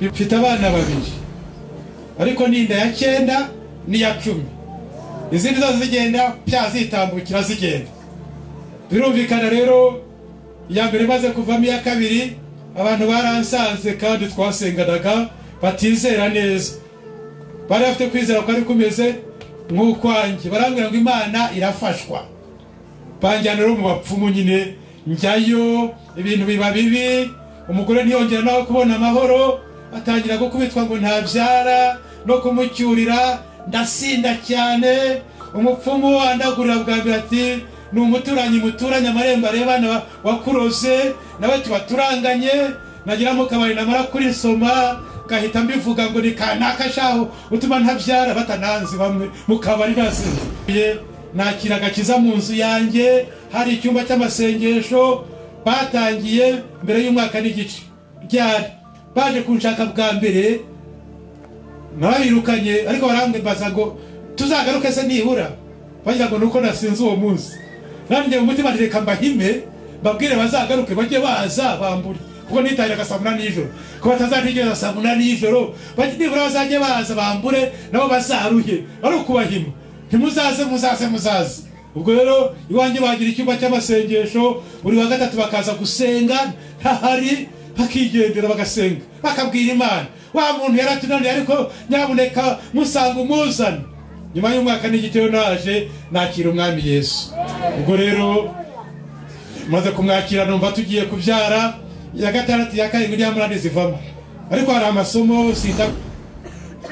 mfite abana babiri. Ariko ni inda ya cyenda n'iya cumi. Izindi zose zigenda pya zitambukira zigenda. Birumvikana rero iya mbere imaze kuvamo iya kabiri abantu baransanze kandi twasenganaga batizera neza. Bari bafite kwizera ko ari kumeze nk'ukwanjye barambwira ngo imana irafashwa. Banjyana rero mu bapfumu nyine njyayo ibintu biba bibi umugore ntiyongera nawe kubona amahoro atangira gukubitwa ngo ntabyara no kumucyurira ndasinda cyane. Umupfumu andagurira bwa mbere ati ni umuturanyi muturanye amarembo arebana wakuroze nawe tuba turanganye. Nagira mu kabari namara kurisoma gahita mbivuga ngo ni kanaka shaho utuma ntabyara batananzi bamwe mu kabari nasinziye nakira agakiza mu nzu yanjye hari icyumba cy'amasengesho batangiye mbere y'umwaka n'igice ryari? Baje kunshaka bwa mbere nababirukanye ariko barambaza ngo tuzagaruke se nibura? Bagira ngo nuko nasinze uwo munsi. Nanjye mu mutima reka mbahime babwire bazagaruke bajye baza bambure. Kuko nitahiraga saa munani y'ijoro ko batazantegereza saa munani y'ijoro nibura bazajye baza bambure nabo bazaruhe. Ari ukubahima. Ntimuzaze muzaze muzaze. Ubwo rero iwanjye bagira icyumba cy'amasengesho buri wa gatatu bakaza gusenga ntahari bakigendera bagasenga. Bakabwira imana. Wa muntu yaratunaniye ariko nyabuneka musanga umuzane. Nyuma y'umwaka n'igitero naje nakira umwami yesu. Ubwo rero maze kumwakira numva tugiye kubyara. Iya gatandatu iya karindwi n'iya munani zivamo. Ariko hari amasomo sita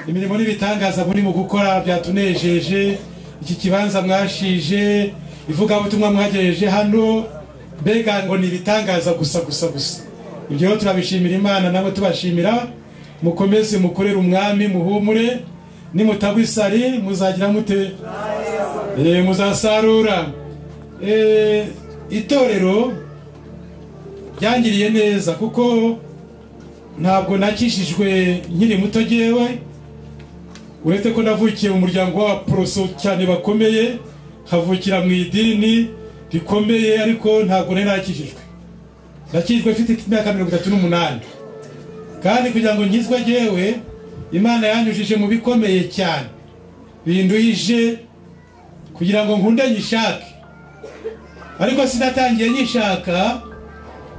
imirimo n'ibitangaza muri mu gukora byatunejeje. Iki kibanza mwashije. Ivugabutumwa mwagejeje hano. Mbega ngo ni ibitangaza gusa gusa gusa. Ibyo rero turabishimira imana nabo tubashimira. Mukomeze mukorere umwami muhumure. Nimutagwa isari muzagira mute? Muzasarura. Itorero ryangiriye neza kuko ntabwo nakishijwe nkiri muto ngewe uretse ko navukiye mu muryango w'abaporoso cyane bakomeye nkavukira mu idini rikomeye ariko ntabwo nari nakishijwe nakijwe mfite imyaka mirongo itatu n'umunani. Kandi kugira ngo nkizwe ngewe imana yanyujije mu bikomeye cyane. Binduhije kugira ngo nkunde nyishake. Ariko sinatangiye nyishaka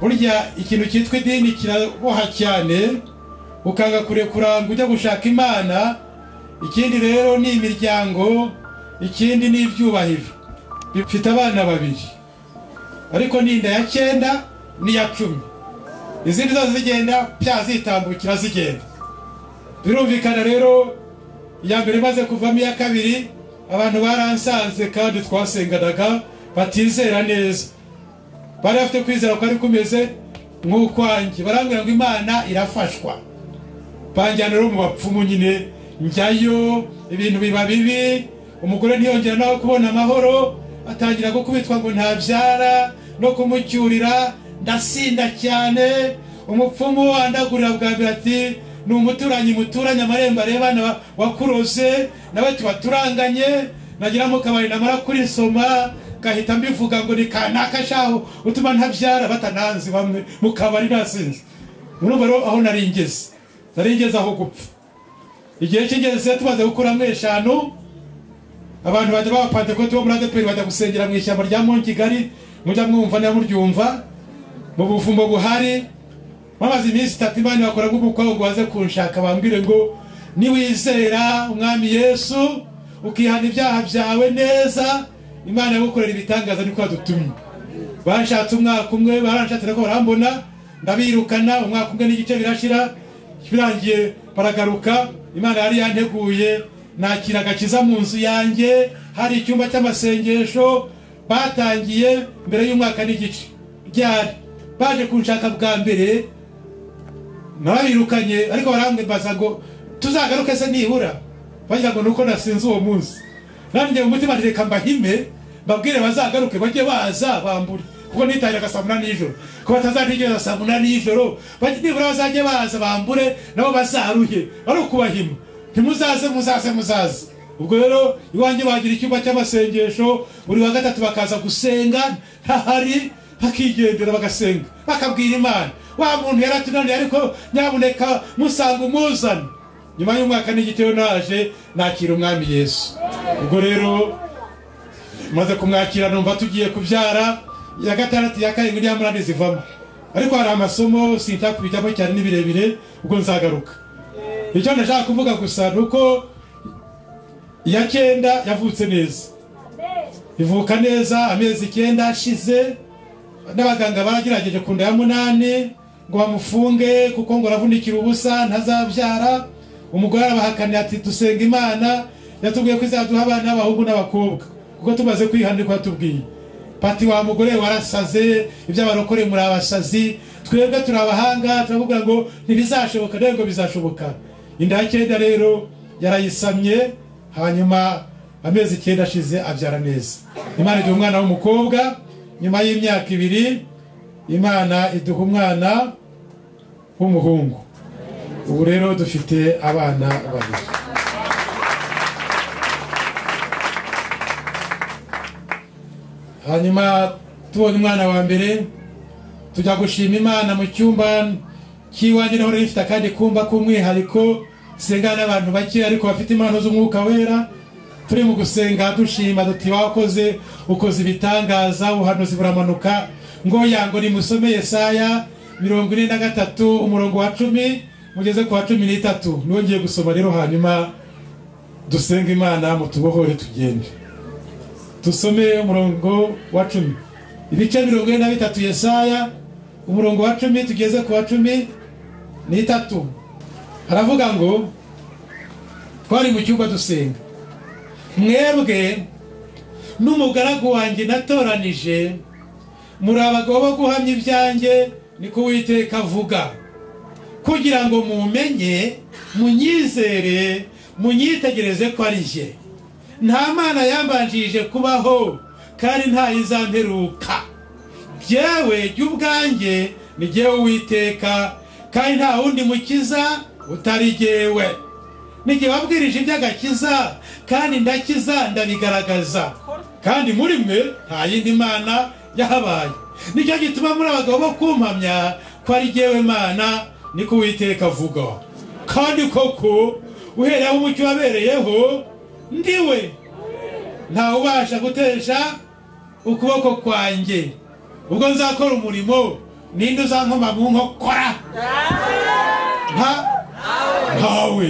burya ikintu cyitwa idini kiraboha cyane ukanga kurekura ngo ujya gushaka imana ikindi rero ni imiryango ikindi ni ibyubahiro. Bifite abana babiri. Ariko ni inda ya cyenda n'iya cumi. Izindi zose zigenda pya zitambukira zigenda. Birumvikana rero iya mbere imaze kuvamo iya kabiri abantu baransanze kandi twasenganaga batizera neza. Bari bafite kwizera ko ari kumeze nk'ukwanjye barambwira ngo imana irafashwa. Banjyana rero mu bapfumu nyine njyayo ibintu biba bibi. Umugore ntiyongera nawe kubona amahoro. Atangira gukubitwa ngo ntabyara no kumucyurira. Ndasinda cyane umupfumu andagurira bwa mbere ati ni umuturanyi muturanye amarembo arebana wakuroze nawe tuba turanganye. Nagira mu kabari namara kurisoma gahita mbivuga ngo ni kanaka shaho utuma ntabyara batananzi bamwe. Mu kabari nasinze. Murumva rero aho nari ngeze. Nari ngeze aho gupfa. Igihe cy'ingenzi tumaze gukuramo eshanu abantu bajya b'abapantekote bo muri adeperi bajya gusengera mu ishyamba rya monkigali mujya mwumva niba muryumva mu buvumo buhari bamaze iminsi itatu imana bakora nk'umukobwa baze kunshaka bambwire ngo niwizera umwami yesu ukihana ibyaha byawe neza imana yagukorera ibitangaza niko yadutumye. Bashatse umwaka umwe baranshatse nako barambona ndabirukana umwaka umwe n'igice birashira birangiye baragaruka imana yari yanteguye nakira agakiza mu nzu yanjye hari icyumba cy'amasengesho batangiye mbere y'umwaka n'igice. Ryari? Baje kunshaka bwa mbere nababirukanye ariko barambaza ngo tuzagaruke se nibura? Bagira ngo nuko nasinze uwo munsi. Nanjye mu mutima reka mbahime babwire bazagaruke bajye baza bambure. Kuko nitahiraga saa munani y'ijoro ko batazantegereza saa munani y'ijoro nibura bazajye baza bambure nabo bazaruhe. Ari ukubahima. Ntimuzaze muzaze muzaze. Ubwo rero iwanjye bagira icyumba cy'amasengesho buri wa gatatu bakaza gusenga ntahari bakigendera bagasenga. Bakabwira imana. Wa muntu yaratunaniye ariko nyabuneka musanga umuzane. Nyuma y'umwaka n'igitero naje nakira umwami yesu. Ubwo rero maze kumwakira numva tugiye kubyara. Iya gatandatu iya karindwi n'iya munani zivamo. Ariko hari amasomo sintakubijyamo cyane ni birebire ubwo nzagaruka. Icyo ndashaka kuvuga gusa ni uko iya cyenda yavutse neza. Ivuka neza amezi icyenda ashize n'abaganga baragerageje ku nda ya munani ngo bamufunge kuko ngo aravunikira ubusa ntazabyara. Umugore arabahakanira ati dusenga imana. Yatubwiye ko izaduha abana b'abahungu n'abakobwa kuko tumaze kwihanirwa tubwiye. Pati wa mugore warasaze iby'abarokore muri abasazi twebwe turi abahanga turavuga ngo ntibizashoboka nawe ngo bizashoboka. Inda ya cyenda rero yarayisamye hanyuma amezi icyenda ashize abyara neza. Imana iduha umwana w'umukobwa nyuma y'imyaka ibiri imana iduha umwana w'umuhungu. Ubu rero dufite abana babiri. Hanyuma tubonye umwana wa mbere tujya gushima imana mu cyumba cy'iwanjye naho rifite akandi kumba k'umwihariko sengana n'abantu bake ariko bafite impano z'umwuka wera turi mu gusenga dushima duti wakoze ukoze ibitangaza ubuhanuzi buramanuka. Ngo yango nimusome yesaya mirongo ine na gatatu umurongo wa cumi mugeze ku wa cumi n'itatu. Niwo ngiye gusoma rero hanyuma dusenga imana mutubohore tugende. Dusome umurongo wa cumi. Ibice mirongo ine na bitatu yesaya umurongo wa cumi tugeze ku wa cumi n'itatu. Haravuga ngo twari mu cyumba dusenga. Mwebwe n'umugaragu wanjye natoranije muri abagabo bo guhamya ibyanjye niko uwiteka avuga. Kugira ngo mumenye munyizere munyitegereze ko ari jye. Nta mana yambanjirije kubaho kandi ntayizamperuka byewe jya ubwanjye ni jyewe uwiteka kandi nta wundi mukiza utari jyewe. N'igihe wabwirije iby'agakiza kandi ndakiza ndabigaragaza. Kandi muri mwe nta yindi mana yahabaye. Nicyo gituma muri abagabo bo kumpamya ko ari jyewe mana niko uwiteka avuga. Kandi koko uhereye aho umucyo wabereyeho ndiwe ntawe ubasha gutesha ukuboko kwanjye. Ubwo nzakora umurimo ninde uzankoma mu nkokora? Nta? Ntawe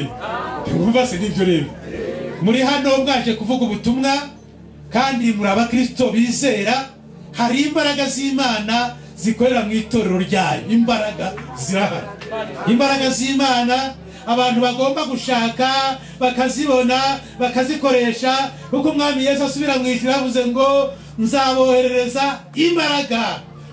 ntiwumva se ni byo rero muri hano mwaje kuvuga ubutumwa kandi muri abakirisito bizera hari imbaraga z'imana zikorera mu itorero ryayo. Imbaraga zirahari. Imbaraga z'imana abantu bagomba gushaka bakazibona bakazikoresha kuko umwami yesu asubira mu ijuru yavuze ngo nzaboherereza imbaraga.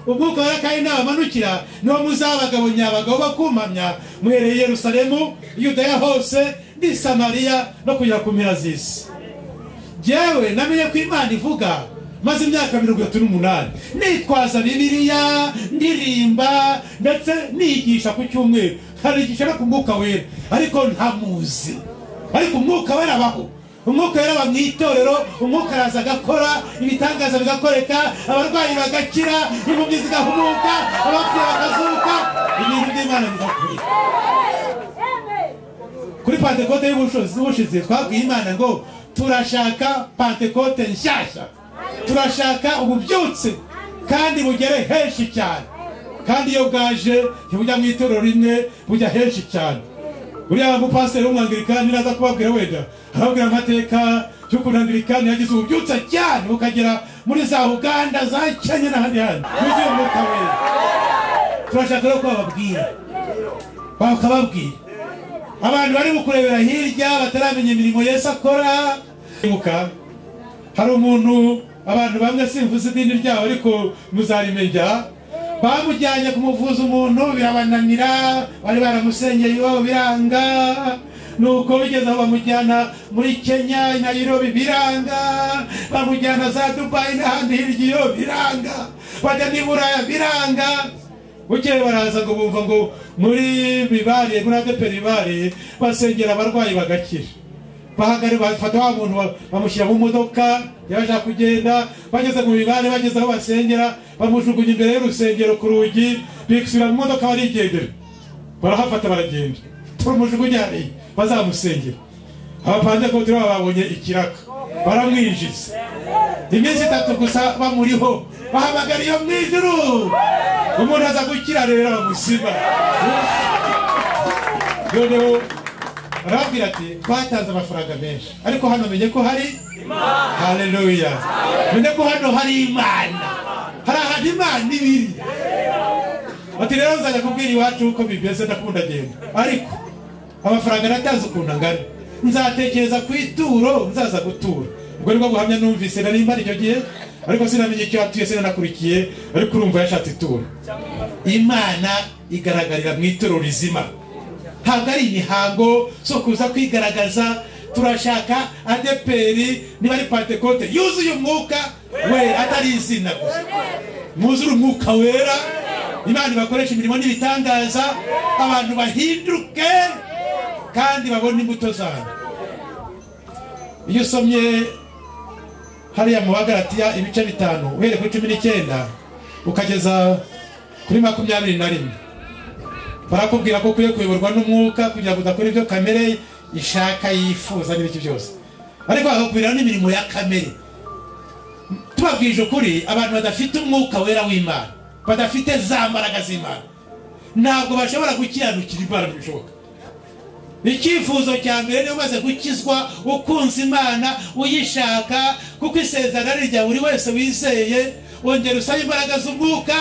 Umwuka wera kandi nabamanukira niwo muzaba abagabo nyabagabo bakumamya muhereye i yerusalemu yudaya hose n'i samariya no kugera ku mpera z'isi. Jyewe namenye ko imana ivuga maze imyaka mirongo itatu n'umunani. Nitwaza bibiliya ndirimba ndetse nigisha ku cyumweru. Nkanigisha no ku mwuka wera ariko ntamuzi ariko umwuka wera abaho umwuka wera aba mu itorero umwuka araza agakora ibitangaza bigakoreka abarwayi bagakira impumyi zigahumuka abapfuye bakazuka. Ibintu by'imana bigakoreka. Kuri pantekote y'ubushize twabwiye imana ngo turashaka pantekote nshyashya. Turashaka ububyutse kandi bugere henshi cyane. Kandi iyo bwaje ntibujya mu itorero rimwe bujya henshi cyane. Uriya mupasiteri w'umwangirikani naza kubabwira wenda arababwira amateka y'ukuntu angirikani yagize ububyutse cyane bukagera muri za uganda za kenya n'ahandi hantu yuzuye umwuka wera. Turashaka rero ko bababwira bakababwira. Abantu bari kurebera hirya bataramenya imirimo yesu akora. Hari umuntu abantu bamwe simvuze idini ryabo ariko muzarimenya. Bamujyanye kumuvuza umuntu birabananira bari baramusenyeye iwabo biranga. Nuko bigeze aho bamujyana muri kenya nayirobi biranga. Bamujyana za dubayi n'ahandi hirya iyo biranga. Bajya n'i biranga. Bukeye baraza ngo bumva ngo muri bibare muri adeperi bibare basengera abarwayi bagakira. Bafata wa muntu ba- bamushyira mu modoka yabasha kugenda bageze mu bibare bageze aho basengera bamujugunya imbere y'urusengero ku rugi bikusubira mu modoka barigendera. Barahafata baragenda. Turamujugunya hariya bazamusengera. Abapantekote baba babonye ikiraka. Baramwinjiza. Iminsi itatu gusa bamuriho. Bahamagara iyo mu umuntu aza gukira rero bamusiba noneho arababwira ati twatanze amafaranga menshi ariko hano menye ko hari? Haleluya menye ko hano hari imana. Hari ahantu imana ibiri. Ati rero nzajya kubwira iwacu uko bimeze ndakunda agenda ariko amafaranga natanze ukuntu angana. Nzatekereza ku ituro nzaza gutura. Ubwo ni bwo buhamya numvise nari mpari icyo gihe ariko sinamenye icyo yatuye sinanakurikiye ariko urumva yashatse ituro. Imana igaragarira mu ituro rizima. Ntabwo ari imihango zo kuza kwigaragaza turashaka adeperi niba ari pantekote yuzuye umwuka we atari izina gusa. Mwuzure umwuka wera. Imana ibakoresha imirimo n'ibitangaza abantu bahinduke kandi babone imbuto zanyu iyo usomye hariya mu bagaratiya ibice bitanu uhereye kuri cumi n'icyenda ukageza kuri makumyabiri na rimwe. Barakubwira ko ukwiye kuyoborwa n'umwuka kugira ngo udakora ibyo kamere ishaka yifuza n'ibiki byose. Ariko bakakubwira n'imirimo ya kamere. Tubabwije ukuri abantu badafite umwuka wera w'imana. Badafite za mbaraga z'imana. Ntabwo bashobora gukiranukira imana ntibishoboka icyifuzo cya mbere niyo umaze gukizwa ukunze imana uyishaka kuko isezerano irya buri wese wizeye wongera usaba imbaraga z'umwuka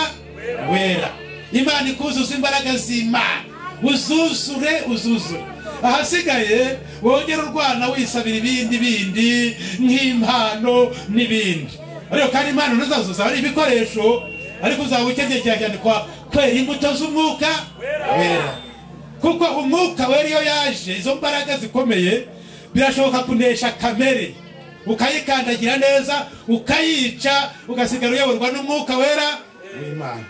wera. Imana ikuzuza imbaraga z'imana. Uzuzure uzuzure. Ahasigaye wongera urwana wisabira ibindi bindi nk'impano n'ibindi. Ariko kandi impano ntuzazuza ari ibikoresho ariko uzaba ukeneye cyane kwera imbuto z'umwuka wera. Kuko umwuka wera iyo yaje izo mbaraga zikomeye birashoboka kunesha kamere. Ukayikandagira neza ukayica ugasigara uyoborwa n'umwuka wera w'imana.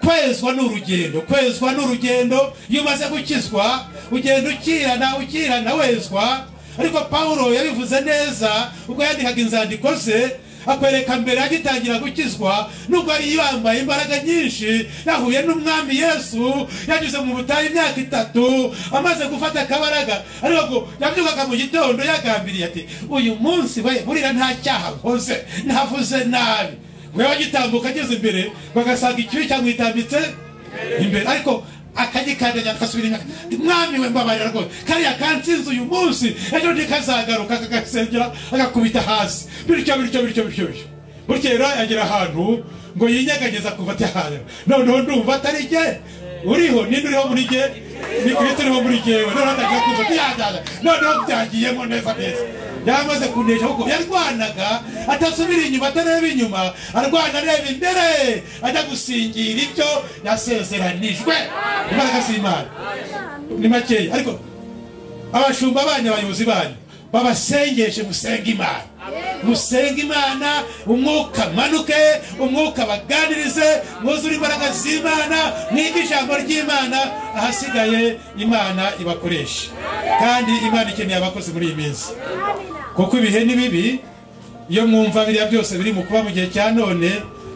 Kwezwa ni urugendo kwezwa ni urugendo iyo umaze gukizwa ugenda ukirana ukirana wezwa. Ariko pawulo yabivuze neza ubwo yandikaga inzandiko ze akwereka mbere agitangira gukizwa nubwo yari yambaye imbaraga nyinshi. Yahuye n'umwami yesu yanyuze mu butayu imyaka itatu amaze gufata akabaraga. Ariko yabyukaga mu gitondo yagambiriye ati uyu munsi we burira nta cyaha nkoze ntavuze nabi. Ngo yaba agitambuka ageze imbere bagasanga ikibi cyamwitambitse imbere. Ariko akagikandagira agasubira inyuma mwami we mbabarira rwose kariya kansinze uyu munsi ejo ntikazagaruka kagasengera agakubita hasi. Bityo bityo bityo bityo bityo. Rero yagera ahantu ngo yinyeganyeza kuva atahara noneho ndumva atari jye. Uriho ninde uriho muri jye? Ni kristo uriho muri jyewe noneho atagira kumva atiyajaja noneho byagiyemo neza neza. Yamaze kunesha kuko yarwanaga. Atasubira inyuma atareba inyuma. Arwana areba imbere. Ajya gusingira ibyo yasezeranijwe. Imbaraga z'imana ni makeya. Ariko abashumba banyu abayobozi banyu babasengeshe musenge imana. Musenge imana umwuka manuke umwuka baganirize mwuzure imbaraga z'imana mwige ijambo ry'imana. Ahasigaye imana ibakoresha kandi imana ikeneye abakozi muri iyi minsi. Kuko ibihe ni bibi iyo mwumva biriya byose biri mu kuba mu gihe cya none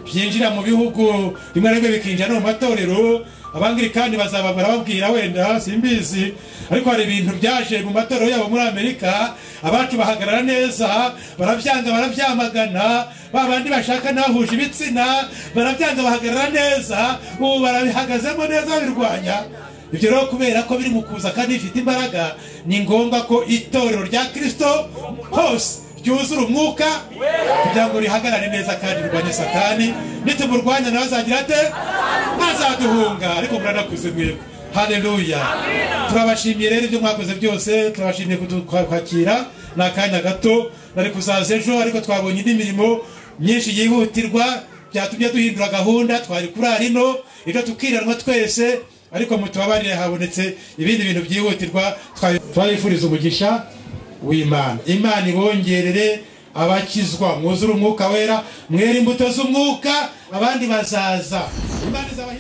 byinjira mu bihugu rimwe na rimwe bikinjira no mu matorero abangirikani bazaba barababwira wenda simbizi. Ariko hari ibintu byaje mu matorero yabo muri amerika abacu bahagarara neza barabyanga barabyamagana ba bandi bashaka n'abahuje ibitsina barabyanga bahagarara neza ubu barabihagazemo neza babirwanya. Ibyo rero kubera ko biri mu kuza kandi bifite imbaraga ni ngombwa ko itorero rya kirisito hose ryuzura umwuka kugira ngo rihagarare neza kandi rirwanye satani nitumurwanya nawe azagira ate? Ntazaduhunga ariko muranakuze mwebwe. Haleluya turabashimiye rero ibyo mwakoze byose turabashimiye kwakira ni akanya gato nari kuzaza ejo ariko twabonye indi mirimo myinshi yihutirwa byatumye duhindura gahunda twari kurara ino ejo tukiranwa twese ariko mutubabarire habonetse ibindi bintu byihutirwa. Twabifuriza umugisha w'imana. Imana ibongerere abakizwa. Mwuzure umwuka wera mwere imbuto z'umwuka abandi bazaza. Imana izabaha